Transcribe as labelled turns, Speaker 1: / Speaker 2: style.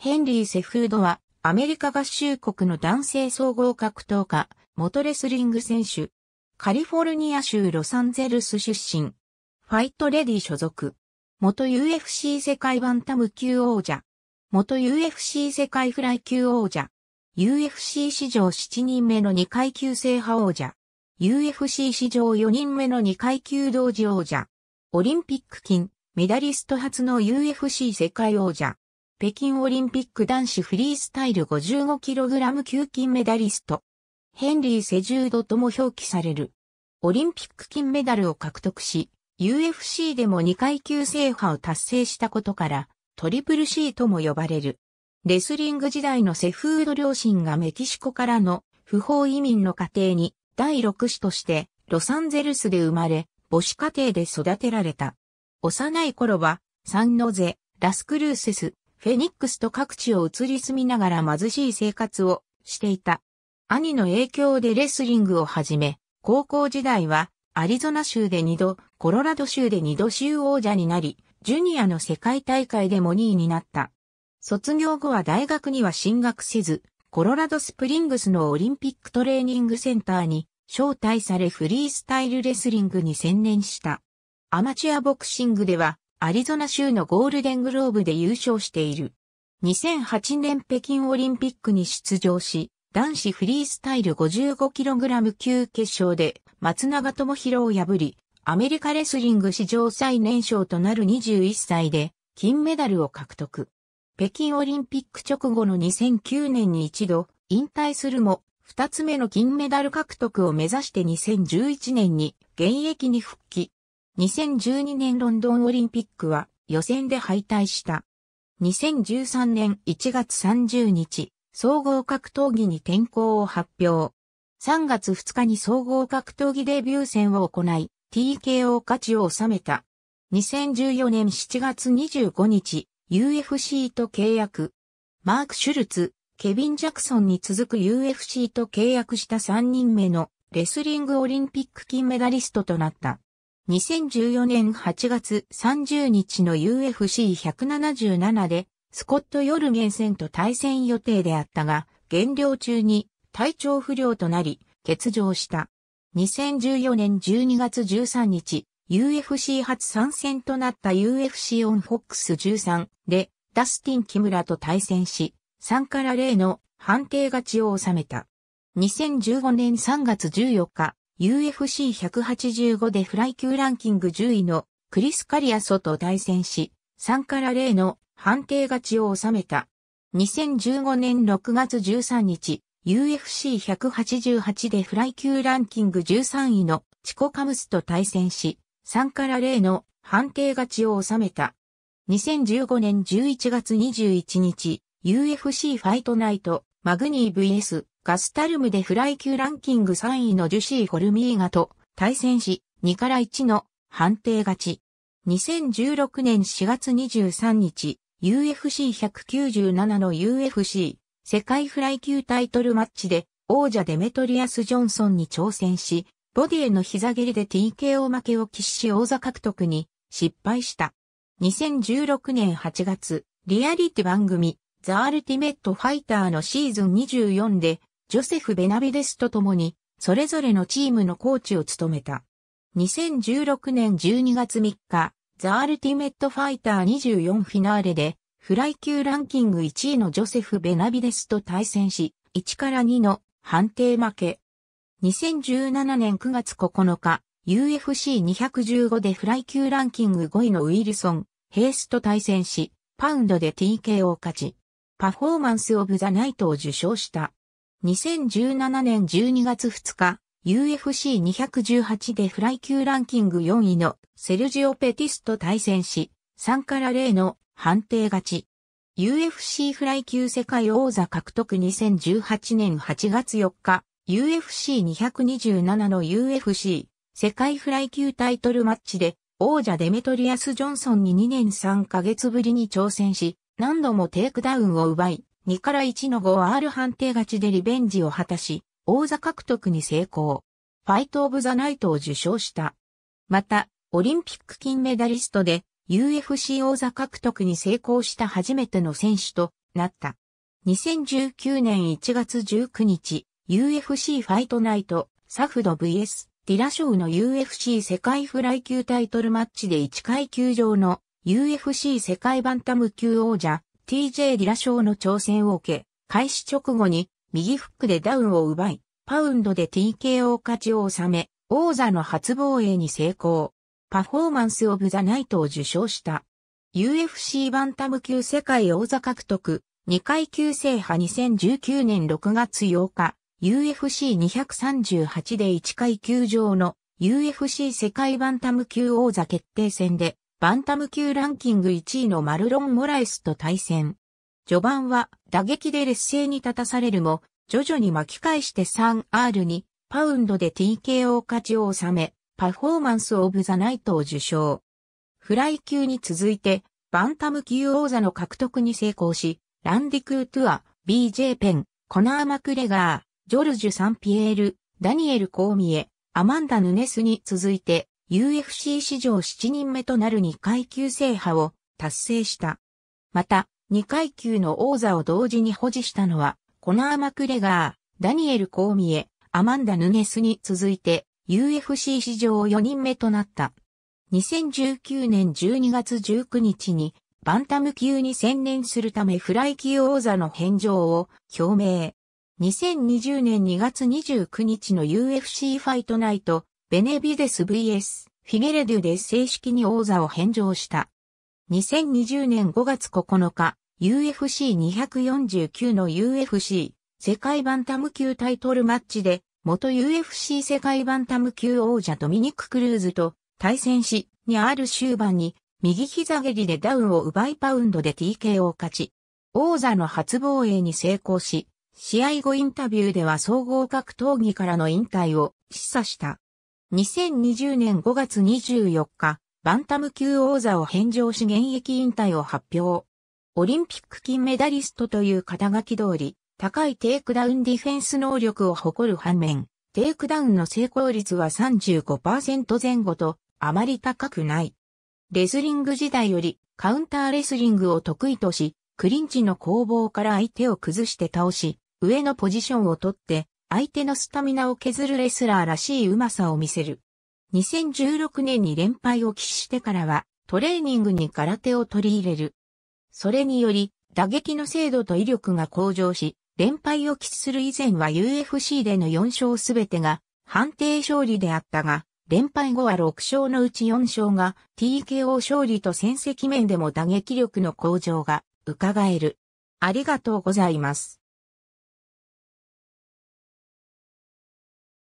Speaker 1: ヘンリー・セフードは、アメリカ合衆国の男性総合格闘家、元レスリング選手。カリフォルニア州ロサンゼルス出身。ファイトレディ所属。元 UFC 世界バンタム級王者。元 UFC 世界フライ級王者。UFC 史上7人目の2階級制覇王者。UFC 史上4人目の2階級同時王者。オリンピック金、メダリスト初の UFC 世界王者。北京オリンピック男子フリースタイル 55kg 級金メダリスト。ヘンリー・セジュードとも表記される。オリンピック金メダルを獲得し、UFC でも2階級制覇を達成したことから、トリプル C とも呼ばれる。レスリング時代のセフード両親がメキシコからの不法移民の家庭に第6子としてロサンゼルスで生まれ、母子家庭で育てられた。幼い頃はサンノゼ、ラスクルーセス、フェニックスと各地を移り住みながら貧しい生活をしていた。兄の影響でレスリングを始め、高校時代はアリゾナ州で2度、コロラド州で2度州王者になり、ジュニアの世界大会でも2位になった。卒業後は大学には進学せず、コロラドスプリングスのオリンピックトレーニングセンターに招待されフリースタイルレスリングに専念した。アマチュアボクシングではアリゾナ州のゴールデングローブで優勝している。2008年北京オリンピックに出場し、男子フリースタイル 55kg 級決勝で松永智弘を破り、アメリカレスリング史上最年少となる21歳で金メダルを獲得。北京オリンピック直後の2009年に一度引退するも、二つ目の金メダル獲得を目指して2011年に現役に復帰。2012年ロンドンオリンピックは予選で敗退した。2013年1月30日、総合格闘技に転向を発表。3月2日に総合格闘技デビュー戦を行い、TKO 勝ちを収めた。2014年7月25日、UFC と契約。マーク・シュルツ、ケビン・ジャクソンに続く UFC と契約した3人目のレスリングオリンピック金メダリストとなった。2014年8月30日の UFC177 でスコット・ヨルゲンセンと対戦予定であったが、減量中に体調不良となり欠場した。2014年12月13日、UFC 初参戦となった UFC オンフォックス13でダスティン・キムラと対戦し、3から0の判定勝ちを収めた。2015年3月14日、UFC185 でフライ級ランキング10位のクリス・カリアソと対戦し、3から0の判定勝ちを収めた。2015年6月13日、UFC188 でフライ級ランキング13位のチコカムスと対戦し、3から0の判定勝ちを収めた。2015年11月21日、UFC ファイトナイト、マグニー VS ガスタルムでフライ級ランキング3位のジュシー・ホルミーガと対戦し、2から1の判定勝ち。2016年4月23日、UFC197 の UFC 世界フライ級タイトルマッチで王者デメトリアス・ジョンソンに挑戦し、ボディへの膝蹴りで TKO 負けを喫し王座獲得に失敗した。2016年8月、リアリティ番組、ザ・アルティメット・ファイターのシーズン24で、ジョセフ・ベナビデスと共に、それぞれのチームのコーチを務めた。2016年12月3日、ザ・アルティメット・ファイター24フィナーレで、フライ級ランキング1位のジョセフ・ベナビデスと対戦し、1から2の判定負け。2017年9月9日、UFC215 でフライ級ランキング5位のウィルソン、ヘイスと対戦し、パウンドで TKO 勝ち、パフォーマンスオブザナイトを受賞した。2017年12月2日、UFC218 でフライ級ランキング4位のセルジオ・ペティスと対戦し、3から0の判定勝ち。UFC フライ級世界王座獲得2018年8月4日、UFC227 の UFC 世界フライ級タイトルマッチで王者デメトリアス・ジョンソンに2年3ヶ月ぶりに挑戦し、何度もテイクダウンを奪い、2から1の 5R 判定勝ちでリベンジを果たし、王座獲得に成功。ファイト・オブ・ザ・ナイトを受賞した。また、オリンピック金メダリストで UFC 王座獲得に成功した初めての選手となった。2019年1月19日、UFC ファイトナイト、サフド VS ディラショーの UFC 世界フライ級タイトルマッチで1階級上の UFC 世界バンタム級王者 TJ ディラショーの挑戦を受け、開始直後に右フックでダウンを奪い、パウンドで TKO 勝ちを収め、王座の初防衛に成功。パフォーマンスオブザナイトを受賞した。UFC バンタム級世界王座獲得、2階級制覇2019年6月8日、UFC238 で1階級上の UFC 世界バンタム級王座決定戦で、バンタム級ランキング1位のマルロン・モラエスと対戦。序盤は打撃で劣勢に立たされるも、徐々に巻き返して 3R にパウンドで TKO 勝ちを収め、パフォーマンスオブザナイトを受賞。フライ級に続いて、バンタム級王座の獲得に成功し、ランディクートゥア、BJ ペン、コナー・マクレガー、ジョルジュ・サンピエール、ダニエル・コーミエ、アマンダ・ヌネスに続いて、UFC 史上7人目となる2階級制覇を達成した。また、2階級の王座を同時に保持したのは、コナー・マクレガー、ダニエル・コーミエ、アマンダ・ヌネスに続いて、UFC 史上4人目となった。2019年12月19日にバンタム級に専念するためフライ級王座の返上を表明。2020年2月29日の UFC ファイトナイト、ベネビデス VS フィゲレデュで正式に王座を返上した。2020年5月9日、UFC249 の UFC 世界バンタム級タイトルマッチで元 UFC 世界バンタム級王者ドミニク・クルーズと対戦し、にある終盤に右膝蹴りでダウンを奪いパウンドで TK を勝ち、王座の初防衛に成功し、試合後インタビューでは総合格闘技からの引退を示唆した。2020年5月24日、バンタム級王座を返上し現役引退を発表。オリンピック金メダリストという肩書き通り、高いテイクダウンディフェンス能力を誇る反面、テイクダウンの成功率は35%前後とあまり高くない。レスリング時代よりカウンターレスリングを得意とし、クリンチの攻防から相手を崩して倒し、上のポジションを取って、相手のスタミナを削るレスラーらしい上手さを見せる。2016年に連敗を喫してからは、トレーニングに空手を取り入れる。それにより、打撃の精度と威力が向上し、連敗を喫する以前は UFC での4勝すべてが判定勝利であったが、連敗後は6勝のうち4勝が TKO 勝利と戦績面でも打撃力の向上が伺える。ありがとうございます。